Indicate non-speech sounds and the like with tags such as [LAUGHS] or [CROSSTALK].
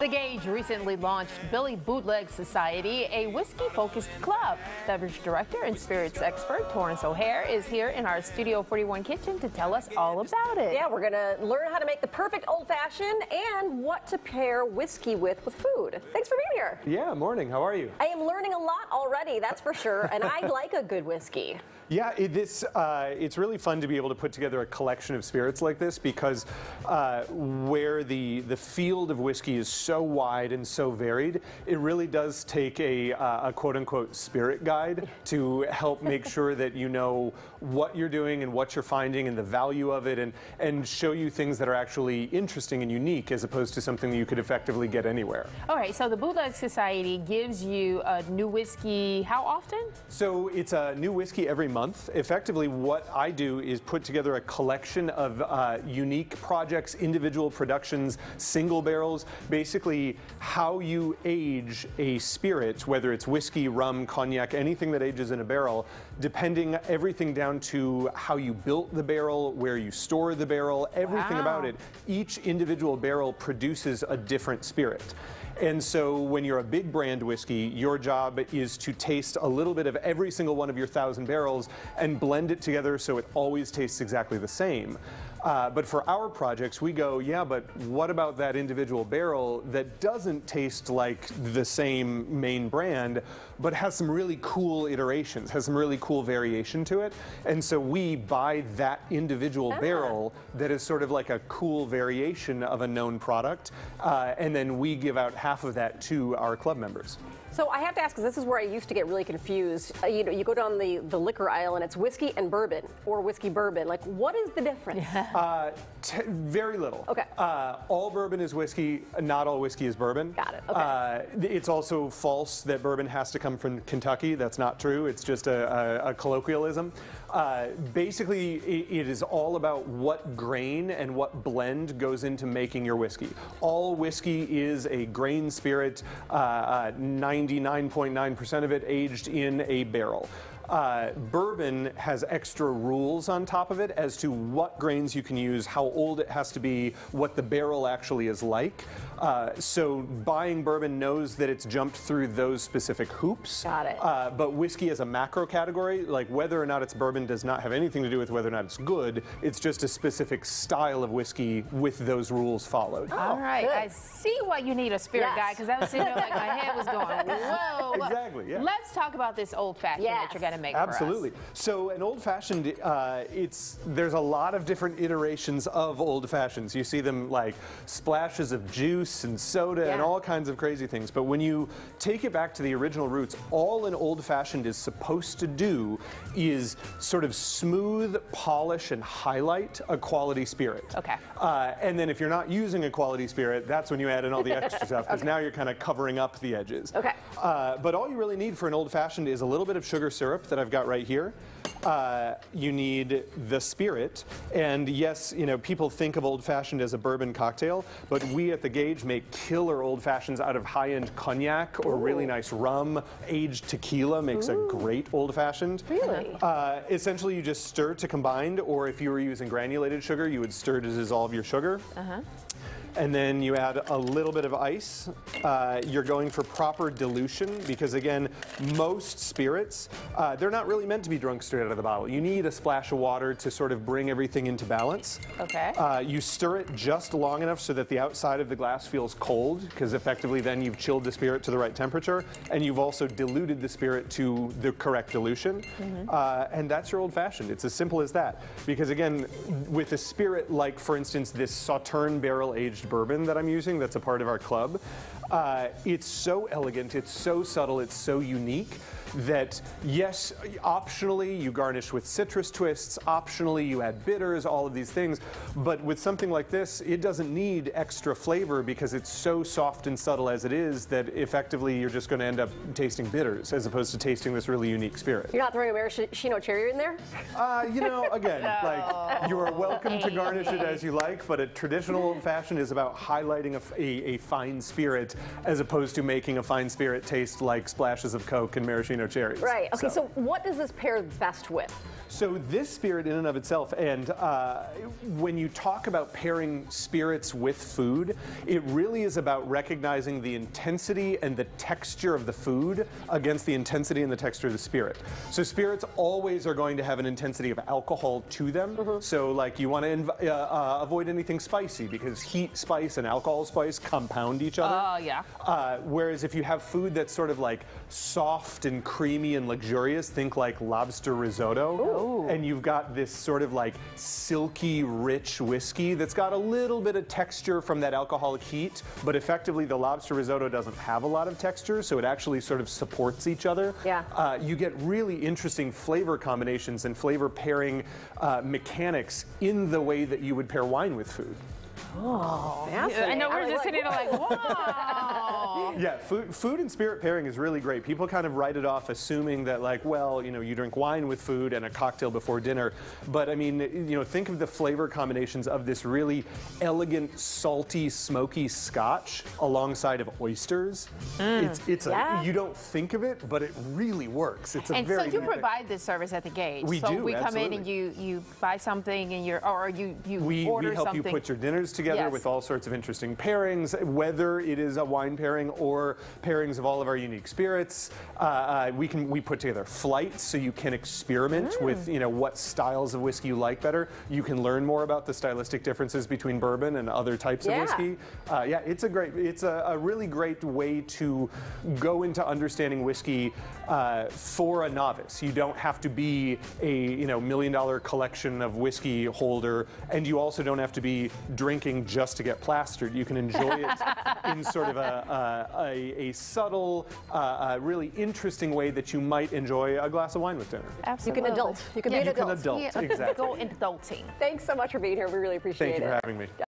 The Gage recently launched Billy's Bootlegger Society, a whiskey-focused club. Beverage director and spirits expert Torrance O'Hare is here in our Studio 41 kitchen to tell us all about it. Yeah, we're going to learn how to make the perfect old-fashioned and what to pair whiskey with with food. Thanks for being here. Yeah, morning. How are you? I am learning a lot already, that's for sure, and I [LAUGHS] like a good whiskey. Yeah, it, this, uh, it's really fun to be able to put together a collection of spirits like this because uh, where the, the field of whiskey is so wide and so varied, it really does take a, uh, a quote unquote spirit guide to help make [LAUGHS] sure that you know what you're doing and what you're finding and the value of it and, and show you things that are actually interesting and unique as opposed to something that you could effectively get anywhere. All right, so the Bootleg Society gives you a new whiskey how often? So it's a new whiskey every month month. Effectively, what I do is put together a collection of uh, unique projects, individual productions, single barrels, basically how you age a spirit, whether it's whiskey, rum, cognac, anything that ages in a barrel, depending everything down to how you built the barrel, where you store the barrel, everything wow. about it. Each individual barrel produces a different spirit. And so when you're a big brand whiskey, your job is to taste a little bit of every single one of your thousand barrels and blend it together so it always tastes exactly the same. Uh, but for our projects, we go, yeah, but what about that individual barrel that doesn't taste like the same main brand, but has some really cool iterations, has some really cool variation to it? And so we buy that individual ah. barrel that is sort of like a cool variation of a known product, uh, and then we give out half of that to our club members. So I have to ask, because this is where I used to get really confused. Uh, you know, you go down the, the liquor aisle and it's whiskey and bourbon, or whiskey bourbon. Like, what is the difference? Uh, very little. Okay. Uh, all bourbon is whiskey. Not all whiskey is bourbon. Got it. Okay. Uh, it's also false that bourbon has to come from Kentucky. That's not true. It's just a, a, a colloquialism. Uh, basically, it, it is all about what grain and what blend goes into making your whiskey. All whiskey is a grain spirit. 99.9% uh, percent of it aged in a barrel. Uh, bourbon has extra rules on top of it as to what grains you can use, how old it has to be, what the barrel actually is like. Uh, so buying bourbon knows that it's jumped through those specific hoops. Got it. Uh, but whiskey as a macro category, like whether or not it's bourbon does not have anything to do with whether or not it's good. It's just a specific style of whiskey with those rules followed. Oh, All right, good. I see why you need a spirit yes. guide because I was sitting there like my head was going, [LAUGHS] whoa. Exactly, yeah. Let's talk about this old fashioned yes. that you're going to make Absolutely. So an old fashioned, uh, it's there's a lot of different iterations of old fashions. You see them like splashes of juice and soda yeah. and all kinds of crazy things. But when you take it back to the original roots, all an old fashioned is supposed to do is sort of smooth, polish, and highlight a quality spirit. Okay. Uh, and then if you're not using a quality spirit, that's when you add in all the extra [LAUGHS] stuff because okay. now you're kind of covering up the edges. Okay. Uh, but all you really need for an old fashioned is a little bit of sugar syrup that I've got right here. Uh, you need the spirit. And yes, you know, people think of old fashioned as a bourbon cocktail, but we at the Gage make killer old fashions out of high end cognac or Ooh. really nice rum. Aged tequila makes Ooh. a great old fashioned. Really? Uh, essentially, you just stir to combine, or if you were using granulated sugar, you would stir to dissolve your sugar. Uh-huh and then you add a little bit of ice. Uh, you're going for proper dilution because again, most spirits, uh, they're not really meant to be drunk straight out of the bottle. You need a splash of water to sort of bring everything into balance. Okay. Uh, you stir it just long enough so that the outside of the glass feels cold because effectively then you've chilled the spirit to the right temperature and you've also diluted the spirit to the correct dilution. Mm -hmm. and that's your old fashioned. It's as simple as that. Because again, with a spirit like, for instance, this Sauterne barrel aged aged bourbon that I'm using that's a part of our club. Uh, it's so elegant, it's so subtle, it's so unique that yes, optionally you garnish with citrus twists, optionally you add bitters, all of these things, but with something like this, it doesn't need extra flavor because it's so soft and subtle as it is that effectively you're just going to end up tasting bitters as opposed to tasting this really unique spirit. You're not throwing a maraschino cherry in there? Uh, you know, again, [LAUGHS] no. like you are welcome to garnish it as you like, but a traditional [LAUGHS] fashion is is about highlighting a fine spirit as opposed to making a fine spirit taste like splashes of Coke and maraschino cherries. Right. Okay. So, what does this pair best with? So this spirit in and of itself, and uh, when you talk about pairing spirits with food, it really is about recognizing the intensity and the texture of the food against the intensity and the texture of the spirit. So spirits always are going to have an intensity of alcohol to them. So like you want to uh, uh, avoid anything spicy because heat spice and alcohol spice compound each other. Oh, yeah. Uh, whereas if you have food that's sort of like soft and creamy and luxurious, think like lobster risotto. And you've got this sort of like silky, rich whiskey that's got a little bit of texture from that alcoholic heat, but effectively the lobster risotto doesn't have a lot of texture, so it actually sort of supports each other. Yeah. Uh, you get really interesting flavor combinations and flavor pairing uh, mechanics in the way that you would pair wine with food. Oh, fascinating. I know we're just sitting there like, [LAUGHS] Yeah, food, food and spirit pairing is really great. People kind of write it off assuming that, like, well, you know, you drink wine with food and a cocktail before dinner. But I mean, you know, think of the flavor combinations of this really elegant, salty, smoky scotch alongside of oysters. Mm. It's, it's Yeah. a, you don't think of it, but it really works. It's a And so very you good thing. provide this service at the Gage. We so do, we come in and you you buy something and you're or you you we, order we help something. you put your dinners together Yes. with all sorts of interesting pairings, whether it is a wine pairing or pairings of all of our unique spirits. Uh, uh, we can we put together flights so you can experiment Mm. with you know what styles of whiskey you like better. You can learn more about the stylistic differences between bourbon and other types Yeah. of whiskey. Uh, yeah, it's a great, it's a, a really great way to go into understanding whiskey uh, for a novice. You don't have to be a you know million dollar collection of whiskey holder, and you also don't have to be drinking just to get plastered. You can enjoy it [LAUGHS] in sort of a, a, a, a subtle, uh, a really interesting way that you might enjoy a glass of wine with dinner. Absolutely. You can adult. You can be Yeah. an You can adult. adult, Yeah, exactly. Go adulting. Thanks so much for being here. We really appreciate Thank you it. for having me.